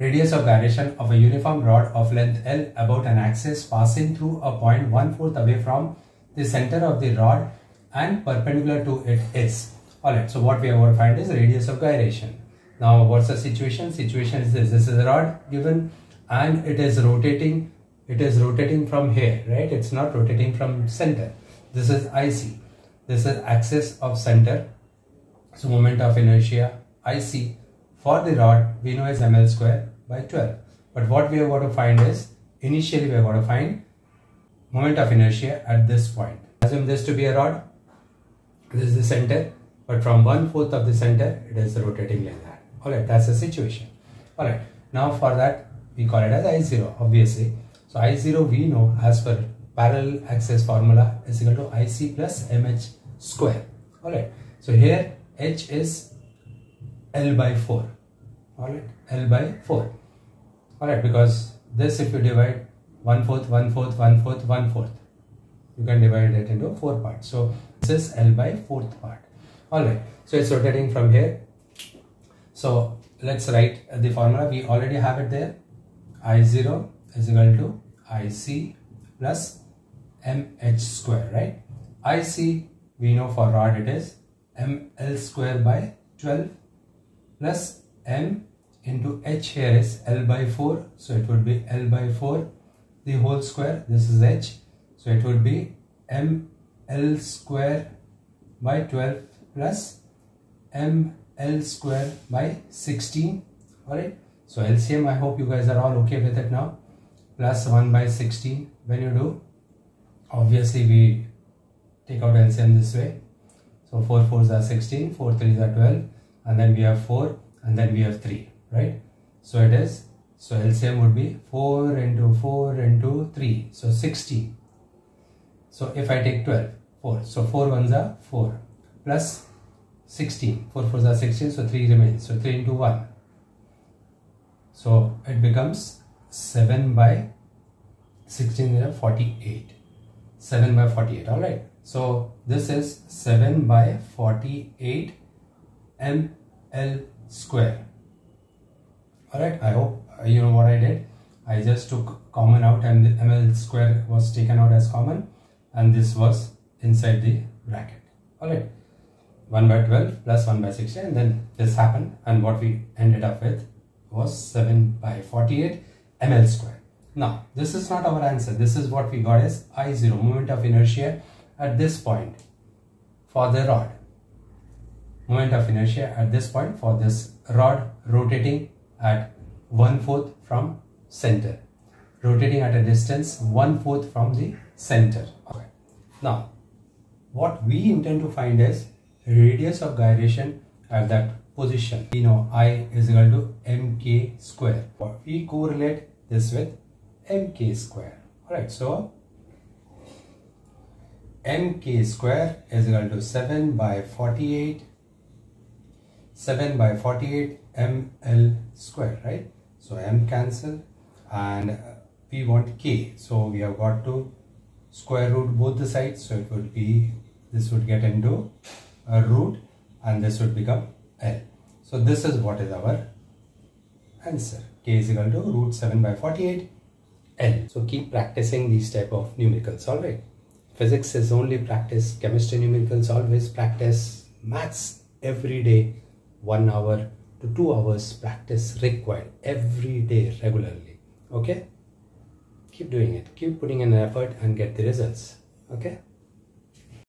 radius of gyration of a uniform rod of length L about an axis passing through a point one fourth away from the center of the rod and perpendicular to it is. Alright, so what we have to find is radius of gyration. Now what's the situation? Situation is this. This is a rod given and it is rotating. It is rotating from here, right? It's not rotating from center. This is IC. This is axis of center. So moment of inertia IC for the rod we know is ml square by 12. But what we have got to find is initially we have got to find moment of inertia at this point. Assume this to be a rod. This is the center but from one fourth of the center it is rotating like that. Alright that's the situation. Alright now for that we call it as I0 obviously. So I0 we know as per parallel axis formula is equal to IC plus MH square. Alright so here H is L by 4 alright L by 4 alright because this if you divide 1 fourth 1 fourth 1 fourth 1 fourth you can divide it into 4 parts. So this is L by 4th part. Alright so it's rotating from here. So let's write the formula. We already have it there. I0 is equal to IC plus MH square right? IC we know for rod it is ML square by 12 plus m into h here is L by 4 so it would be L by 4 the whole square. This is h. So it would be m L square by 12 plus m L square by 16 alright so LCM I hope you guys are all okay with it now. Plus 1 by 16 when you do obviously we take out LCM this way. So 4 4s are 16 4 3s are 12 and then we have 4 and then we have 3 right? So it is so LCM would be 4 into 4 into 3 so 16 so if I take 12 4 so 4 ones are 4 plus 16 4 4s are 16 so 3 remains so 3 into 1 so it becomes 7 by 16 is 48 7 by 48 all right so this is 7 by 48 ml square alright I hope uh, you know what I did? I just took common out and the ml square was taken out as common and this was inside the bracket. Alright. 1 by 12 plus 1 by 16 and then this happened and what we ended up with was 7 by 48 ml square. Now this is not our answer. This is what we got as I0 moment of inertia at this point for the rod. Moment of inertia at this point for this rod rotating at one fourth from center. Rotating at a distance one fourth from the center. Okay. now what we intend to find is radius of gyration at that position. We know i is equal to mk square. We correlate this with mk square. All right so mk square is equal to 7 by 48 7 by 48 ml square right? So m cancel and we want k. So we have got to square root both the sides. So it would be this would get into a root and this would become l. So this is what is our answer. K is equal to root 7 by 48 l. So keep practicing these type of numericals all right? Physics is only practice. Chemistry numericals always practice. Maths every day one hour to two hours practice required every day regularly okay? Keep doing it. Keep putting in effort and get the results okay